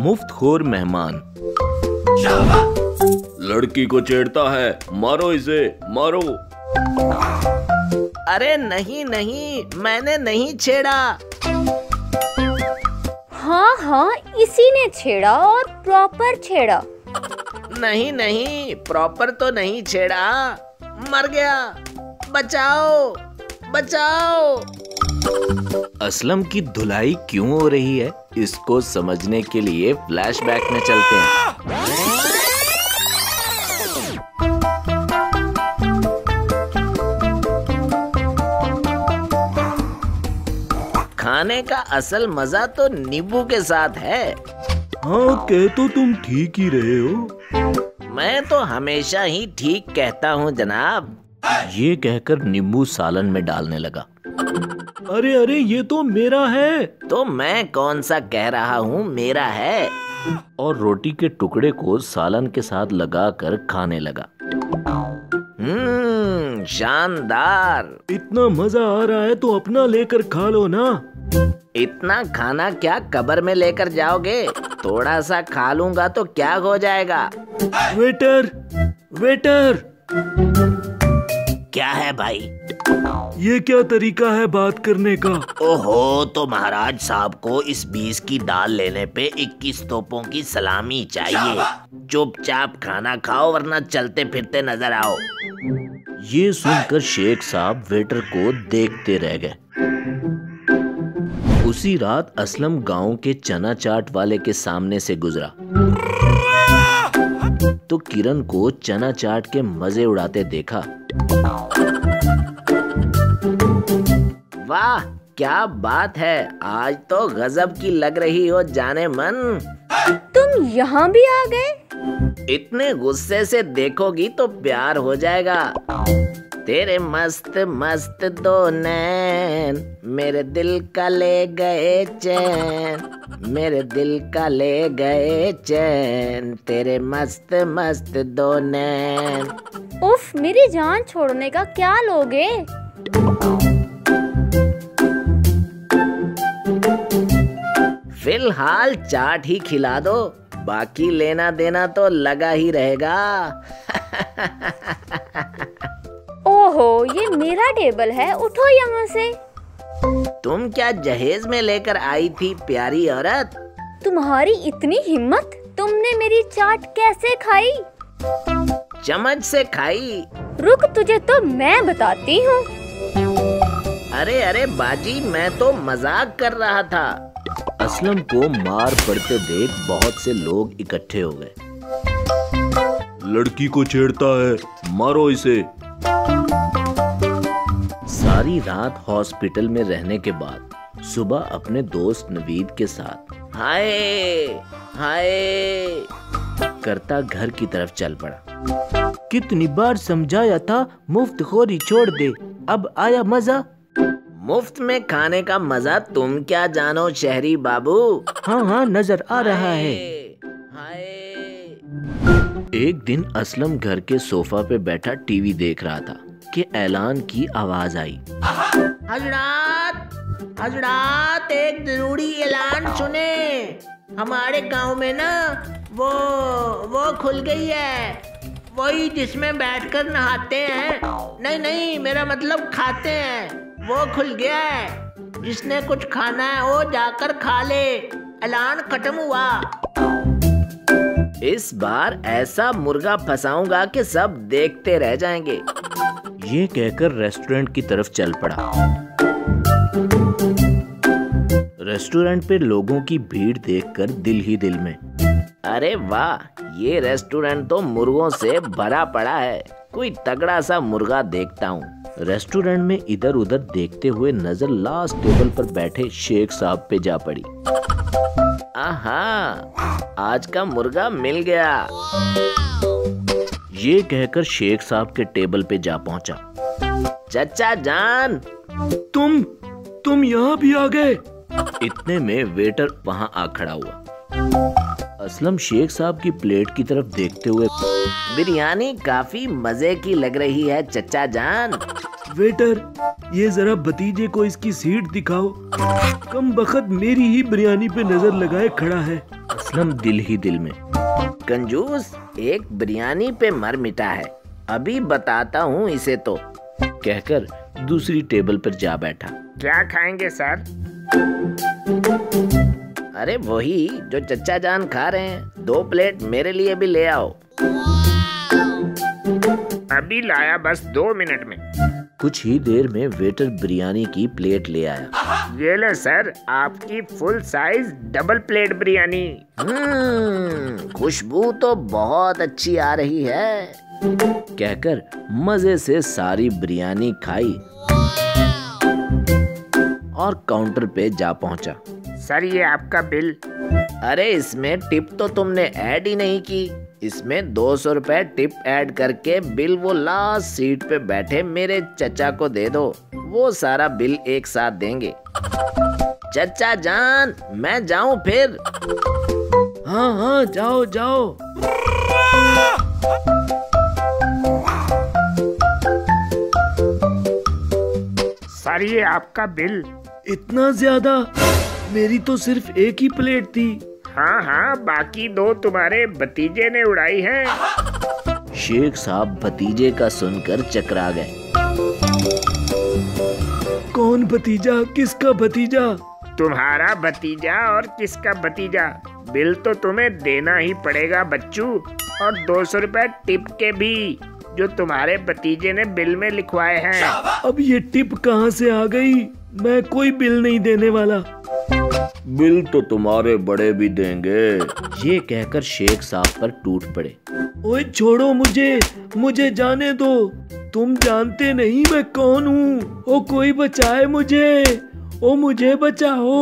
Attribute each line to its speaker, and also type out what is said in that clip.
Speaker 1: मुफ़्त खोर मेहमान। लड़की को छेड़ता है मारो इसे मारो।
Speaker 2: अरे नहीं नहीं मैंने नहीं छेड़ा।
Speaker 3: हाँ हाँ इसी ने छेड़ा और प्रॉपर छेड़ा।
Speaker 2: नहीं नहीं प्रॉपर तो नहीं छेड़ा। मर गया। बचाओ बचाओ।
Speaker 1: असलम की धुलाई क्यों हो रही है? इसको समझने के लिए फ्लैशबैक में चलते हैं।
Speaker 2: खाने का असल मज़ा तो नींबू के साथ है।
Speaker 1: हाँ कह तो तुम ठीक ही रहे हो।
Speaker 2: मैं तो हमेशा ही ठीक कहता हूँ जनाब।
Speaker 1: ये कहकर नींबू सालन में डालने लगा। अरे अरे ये तो मेरा है।
Speaker 2: तो मैं कौन सा कह रहा हूँ मेरा है?
Speaker 1: और रोटी के टुकड़े को सालन के साथ लगाकर खाने लगा।
Speaker 2: हम्म शानदार।
Speaker 1: इतना मज़ा आ रहा है तो अपना लेकर खा लो ना।
Speaker 2: इतना खाना क्या कबर में लेकर जाओगे? थोड़ा सा खा लूँगा तो क्या हो जाएगा?
Speaker 1: Waiter waiter.
Speaker 2: क्या है भाई?
Speaker 1: ये क्या तरीका है बात करने का?
Speaker 2: ओहो तो महाराज साहब को इस बीस की दाल लेने पे 21 तोपों की सलामी चाहिए। चुपचाप खाना खाओ, वरना चलते फिरते नज़र आओ।
Speaker 1: ये सुनकर शेख साहब वेटर को देखते रह गए। उसी रात असलम गाँव के चना चाट वाले के सामने से गुजरा। तो किरण को चना चाट के मज़े उड़ाते देखा।
Speaker 2: वाह क्या बात है। आज तो गजब की लग रही हो जाने मन।
Speaker 3: तुम यहाँ भी आ गए?
Speaker 2: इतने गुस्से से देखोगी तो प्यार हो जाएगा। तेरे मस्त मस्त दो नैन मेरे दिल का ले गए चैन। मेरे दिल का ले गए चैन तेरे मस्त मस्त दो नैन।
Speaker 3: उफ मेरी जान छोड़ने का क्या लोगे?
Speaker 2: फ़िलहाल चाट ही खिला दो। बाकी लेना देना तो लगा ही रहेगा।
Speaker 3: ओहो ये मेरा टेबल है उठो यहाँ से।
Speaker 2: तुम क्या जहेज में लेकर आई थी प्यारी औरत?
Speaker 3: तुम्हारी इतनी हिम्मत? तुमने मेरी चाट कैसे खाई?
Speaker 2: चम्मच से खाई।
Speaker 3: रुक तुझे तो मैं बताती हूँ।
Speaker 2: अरे अरे बाजी मैं तो मज़ाक कर रहा था।
Speaker 1: असलम को मार पड़ते देख बहुत से लोग इकट्ठे हो गए। लड़की को छेड़ता है मारो इसे। सारी रात हॉस्पिटल में रहने के बाद सुबह अपने दोस्त नवीद के साथ
Speaker 2: हाय हाय
Speaker 1: करता घर की तरफ़ चल पड़ा। कितनी बार समझाया था मुफ़्त खोरी छोड़ दे अब आया मज़ा।
Speaker 2: मुफ़्त में खाने का मज़ा तुम क्या जानो शहरी बाबू?
Speaker 1: हाँ हाँ नज़र आ रहा है। एक दिन असलम घर के सोफा पे बैठा टीवी देख रहा था कि ऐलान की आवाज़ आई।
Speaker 2: हजरात हजरात एक ज़रूरी ऐलान सुने। हमारे गाँव में ना वो वो खुल गई है। वही जिसमें बैठकर नहाते हैं। नहीं नहीं मेरा मतलब खाते हैं। वो खुल गया है। जिसने कुछ खाना है, वो जाकर खा ले। ऐलान खत्म हुआ। इस बार ऐसा मुर्गा फंसाऊँगा कि सब देखते रह जाएँगे।
Speaker 1: ये कहकर रेस्टोरेंट की तरफ़ चल पड़ा। रेस्टोरेंट पे लोगों की भीड़ देखकर दिल ही दिल में।
Speaker 2: अरे वाह, ये रेस्टोरेंट तो मुर्गों से भरा पड़ा है। कोई तगड़ा सा मुर्गा देखता हूँ।
Speaker 1: रेस्टोरेंट में इधर उधर देखते हुए नज़र लास्ट टेबल पर बैठे शेख साहब पे जा पड़ी।
Speaker 2: आहा, आज का मुर्गा मिल गया।
Speaker 1: ये कहकर शेख साहब के टेबल पे जा पहुँचा।
Speaker 2: चचा जान,
Speaker 1: तुम तुम यहाँ भी आ गए। इतने में वेटर वहाँ आ खड़ा हुआ। असलम शेख साहब की प्लेट की तरफ़ देखते हुए,
Speaker 2: बिरयानी काफ़ी मज़े की लग रही है, चचा जान।
Speaker 1: वेटर ये जरा भतीजे को इसकी सीट दिखाओ। कम बखत मेरी ही बिरयानी पे नज़र लगाए खड़ा है। असलम दिल ही दिल में।
Speaker 2: कंजूस एक बिरयानी पे मर मिटा है। अभी बताता हूँ इसे तो।
Speaker 1: कहकर दूसरी टेबल पर जा बैठा।
Speaker 2: क्या खाएँगे सर? अरे वही जो चचा जान खा रहे हैं। दो प्लेट मेरे लिए भी ले आओ।
Speaker 4: अभी लाया बस दो मिनट में।
Speaker 1: कुछ ही देर में वेटर बिरयानी की प्लेट ले आया।
Speaker 4: ये लो सर आपकी full size double plate biryani.
Speaker 2: हम्म, खुशबू तो बहुत अच्छी आ रही है।
Speaker 1: कहकर मज़े से सारी बिरयानी खाई और काउंटर पे जा पहुँचा।
Speaker 4: सर ये आपका बिल।
Speaker 2: अरे इसमें टिप तो तुमने ऐड ही नहीं की। इसमें दो सौ रुपए टिप ऐड करके बिल वो लास्ट सीट पे बैठे मेरे चचा को दे दो। वो सारा बिल एक साथ देंगे। चचा जान मैं जाऊँ फिर?
Speaker 1: हाँ हाँ जाओ जाओ।
Speaker 4: सर ये आपका बिल।
Speaker 1: इतना ज़्यादा? मेरी तो सिर्फ़ एक ही प्लेट थी।
Speaker 4: हाँ हाँ बाकी दो तुम्हारे भतीजे ने उड़ाई है।
Speaker 1: शेख साहब भतीजे का सुनकर चकरा गए। कौन भतीजा? किसका भतीजा?
Speaker 4: तुम्हारा भतीजा और किसका भतीजा? बिल तो तुम्हें देना ही पड़ेगा बच्चू और दो सौ रूपए टिप के भी जो तुम्हारे भतीजे ने बिल में लिखवाए हैं।
Speaker 1: अब ये टिप कहाँ से आ गई? मैं कोई बिल नहीं देने वाला। बिल तो तुम्हारे बड़े भी देंगे। ये कहकर शेख साहब पर टूट पड़े। ओए छोड़ो मुझे मुझे जाने दो। तुम जानते नहीं मैं कौन हूँ। ओ कोई बचाए मुझे, ओ मुझे बचाओ।